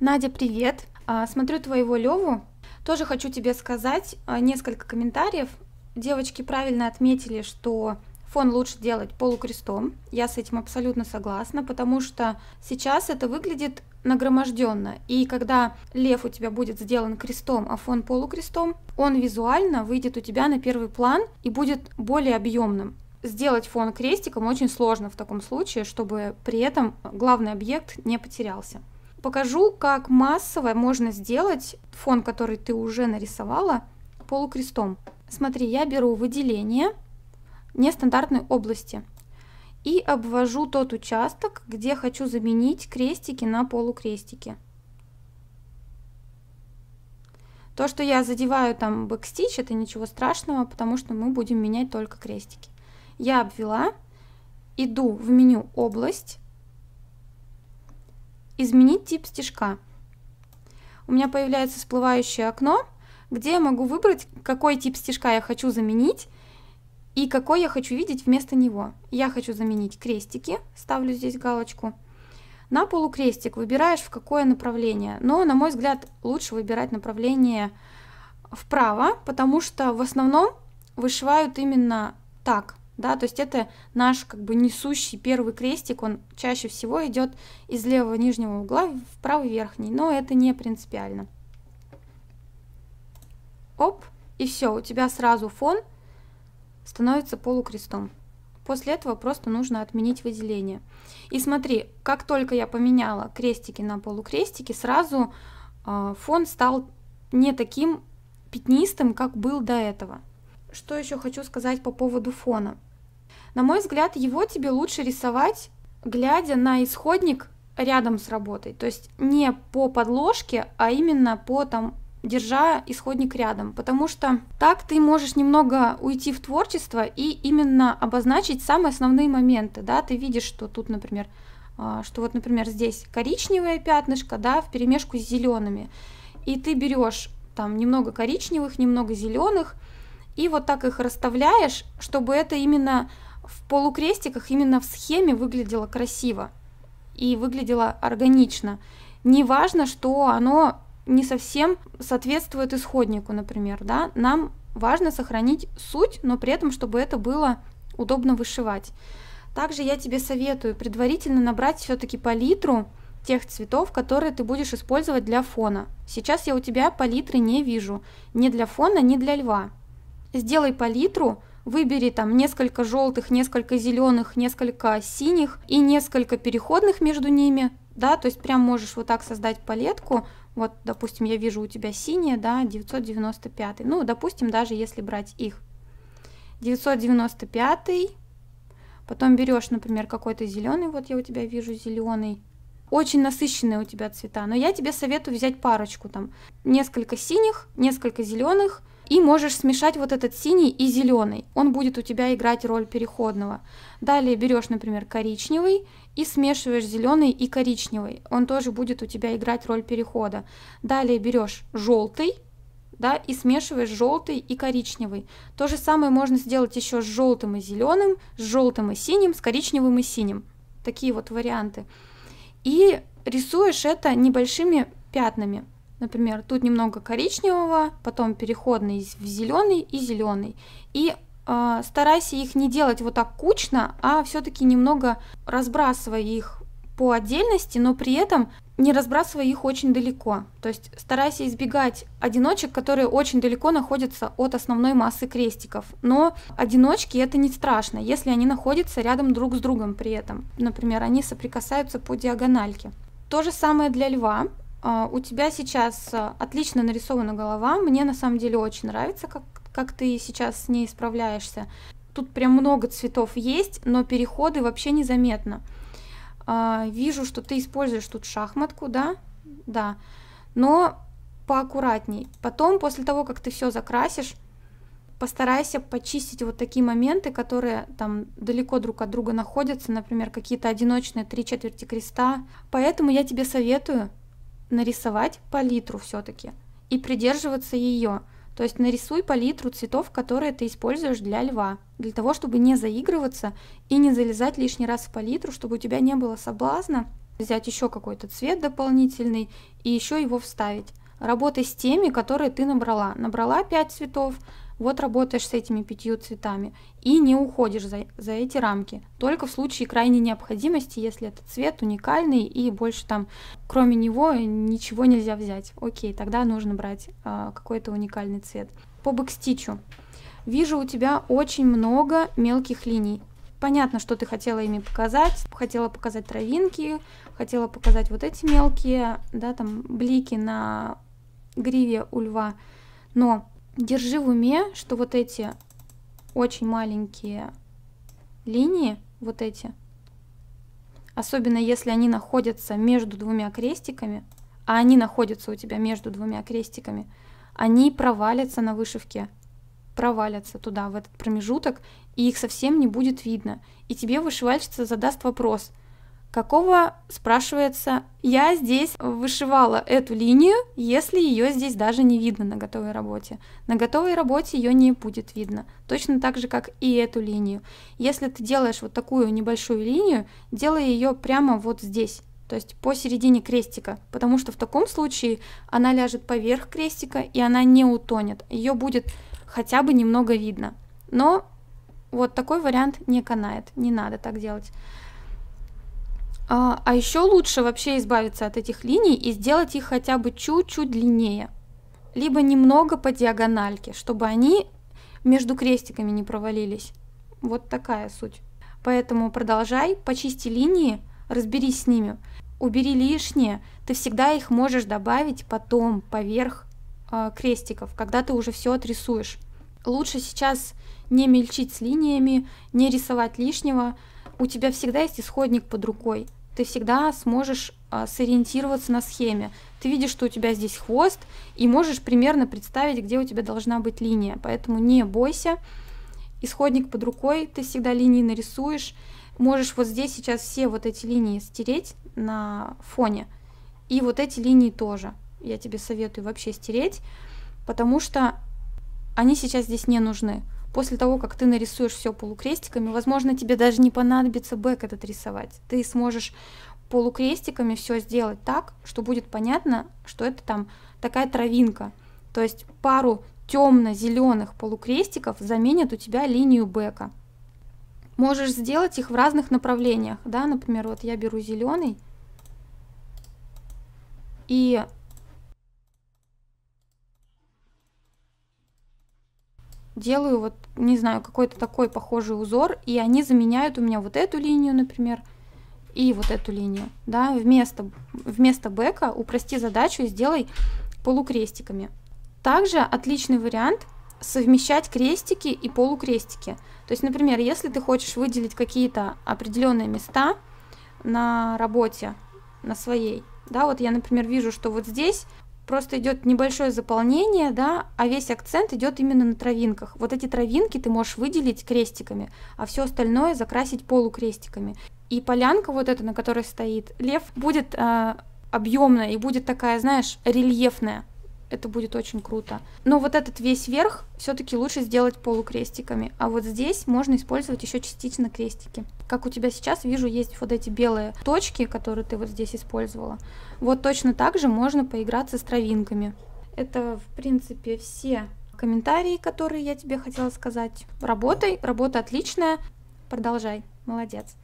Надя, привет! А, смотрю твоего Леву. Тоже хочу тебе сказать а, несколько комментариев. Девочки правильно отметили, что фон лучше делать полукрестом. Я с этим абсолютно согласна, потому что сейчас это выглядит нагроможденно. И когда лев у тебя будет сделан крестом, а фон полукрестом, он визуально выйдет у тебя на первый план и будет более объемным. Сделать фон крестиком очень сложно в таком случае, чтобы при этом главный объект не потерялся. Покажу, как массово можно сделать фон, который ты уже нарисовала, полукрестом. Смотри, я беру выделение нестандартной области и обвожу тот участок, где хочу заменить крестики на полукрестики. То, что я задеваю там бэкстич, это ничего страшного, потому что мы будем менять только крестики. Я обвела, иду в меню «Область», изменить тип стежка. У меня появляется всплывающее окно, где я могу выбрать, какой тип стежка я хочу заменить и какой я хочу видеть вместо него. Я хочу заменить крестики, ставлю здесь галочку. На полукрестик выбираешь в какое направление, но, на мой взгляд, лучше выбирать направление вправо, потому что в основном вышивают именно так да, то есть это наш как бы несущий первый крестик, он чаще всего идет из левого нижнего угла в правый верхний, но это не принципиально. Оп, и все, у тебя сразу фон становится полукрестом. После этого просто нужно отменить выделение. И смотри, как только я поменяла крестики на полукрестики, сразу э, фон стал не таким пятнистым, как был до этого. Что еще хочу сказать по поводу фона. На мой взгляд, его тебе лучше рисовать, глядя на исходник рядом с работой. То есть не по подложке, а именно по там держа исходник рядом, потому что так ты можешь немного уйти в творчество и именно обозначить самые основные моменты, да, ты видишь, что тут, например, а, что вот, например, здесь коричневое пятнышко, да, в перемешку с зелеными, и ты берешь там немного коричневых, немного зеленых, и вот так их расставляешь, чтобы это именно в полукрестиках именно в схеме выглядело красиво и выглядело органично. Не важно, что оно не совсем соответствует исходнику, например, да, нам важно сохранить суть, но при этом, чтобы это было удобно вышивать. Также я тебе советую предварительно набрать все-таки палитру тех цветов, которые ты будешь использовать для фона. Сейчас я у тебя палитры не вижу, ни для фона, ни для льва. Сделай палитру, Выбери там несколько желтых, несколько зеленых, несколько синих и несколько переходных между ними, да, то есть прям можешь вот так создать палетку, вот, допустим, я вижу у тебя синие, да, 995, ну, допустим, даже если брать их. 995, потом берешь, например, какой-то зеленый, вот я у тебя вижу зеленый, очень насыщенные у тебя цвета, но я тебе советую взять парочку там, несколько синих, несколько зеленых, и можешь смешать вот этот синий и зеленый. Он будет у тебя играть роль переходного. Далее берешь, например, коричневый и смешиваешь зеленый и коричневый. Он тоже будет у тебя играть роль перехода. Далее берешь желтый, да, и смешиваешь желтый и коричневый. То же самое можно сделать еще с желтым и зеленым, с желтым и синим, с коричневым и синим. Такие вот варианты. И рисуешь это небольшими пятнами. Например, тут немного коричневого, потом переходный в зеленый и зеленый. И э, старайся их не делать вот так кучно, а все-таки немного разбрасывая их по отдельности, но при этом не разбрасывая их очень далеко. То есть старайся избегать одиночек, которые очень далеко находятся от основной массы крестиков. Но одиночки это не страшно, если они находятся рядом друг с другом при этом. Например, они соприкасаются по диагональке. То же самое для льва. А, у тебя сейчас а, отлично нарисована голова. Мне на самом деле очень нравится, как, как ты сейчас с ней справляешься. Тут прям много цветов есть, но переходы вообще незаметно. А, вижу, что ты используешь тут шахматку, да? Да. Но поаккуратней. Потом, после того, как ты все закрасишь, постарайся почистить вот такие моменты, которые там далеко друг от друга находятся, например, какие-то одиночные три четверти креста. Поэтому я тебе советую нарисовать палитру все-таки и придерживаться ее. То есть нарисуй палитру цветов, которые ты используешь для льва, для того, чтобы не заигрываться и не залезать лишний раз в палитру, чтобы у тебя не было соблазна взять еще какой-то цвет дополнительный и еще его вставить. Работай с теми, которые ты набрала. Набрала 5 цветов, вот работаешь с этими пятью цветами и не уходишь за, за эти рамки. Только в случае крайней необходимости, если этот цвет уникальный и больше там, кроме него, ничего нельзя взять. Окей, тогда нужно брать э, какой-то уникальный цвет. По бэкстичу. Вижу у тебя очень много мелких линий. Понятно, что ты хотела ими показать. Хотела показать травинки, хотела показать вот эти мелкие, да, там блики на гриве у льва. Но держи в уме, что вот эти очень маленькие линии, вот эти, особенно если они находятся между двумя крестиками, а они находятся у тебя между двумя крестиками, они провалятся на вышивке, провалятся туда, в этот промежуток, и их совсем не будет видно. И тебе вышивальщица задаст вопрос, Какого, спрашивается, я здесь вышивала эту линию, если ее здесь даже не видно на готовой работе. На готовой работе ее не будет видно, точно так же, как и эту линию. Если ты делаешь вот такую небольшую линию, делай ее прямо вот здесь, то есть посередине крестика, потому что в таком случае она ляжет поверх крестика и она не утонет, ее будет хотя бы немного видно. Но вот такой вариант не канает, не надо так делать. А, а еще лучше вообще избавиться от этих линий и сделать их хотя бы чуть-чуть длиннее. Либо немного по диагональке, чтобы они между крестиками не провалились. Вот такая суть. Поэтому продолжай, почисти линии, разберись с ними. Убери лишнее, ты всегда их можешь добавить потом поверх э, крестиков, когда ты уже все отрисуешь. Лучше сейчас не мельчить с линиями, не рисовать лишнего. У тебя всегда есть исходник под рукой ты всегда сможешь а, сориентироваться на схеме. Ты видишь, что у тебя здесь хвост, и можешь примерно представить, где у тебя должна быть линия. Поэтому не бойся. Исходник под рукой, ты всегда линии нарисуешь. Можешь вот здесь сейчас все вот эти линии стереть на фоне. И вот эти линии тоже. Я тебе советую вообще стереть, потому что они сейчас здесь не нужны после того, как ты нарисуешь все полукрестиками, возможно, тебе даже не понадобится бэк этот рисовать. Ты сможешь полукрестиками все сделать так, что будет понятно, что это там такая травинка. То есть пару темно-зеленых полукрестиков заменят у тебя линию бэка. Можешь сделать их в разных направлениях, да, например, вот я беру зеленый и делаю вот, не знаю, какой-то такой похожий узор, и они заменяют у меня вот эту линию, например, и вот эту линию, да, вместо, вместо бэка упрости задачу и сделай полукрестиками. Также отличный вариант совмещать крестики и полукрестики. То есть, например, если ты хочешь выделить какие-то определенные места на работе, на своей, да, вот я, например, вижу, что вот здесь просто идет небольшое заполнение, да, а весь акцент идет именно на травинках. Вот эти травинки ты можешь выделить крестиками, а все остальное закрасить полукрестиками. И полянка вот эта, на которой стоит лев, будет э, объемная и будет такая, знаешь, рельефная это будет очень круто. Но вот этот весь верх все-таки лучше сделать полукрестиками, а вот здесь можно использовать еще частично крестики. Как у тебя сейчас, вижу, есть вот эти белые точки, которые ты вот здесь использовала. Вот точно так же можно поиграться с травинками. Это, в принципе, все комментарии, которые я тебе хотела сказать. Работай, работа отличная, продолжай, молодец.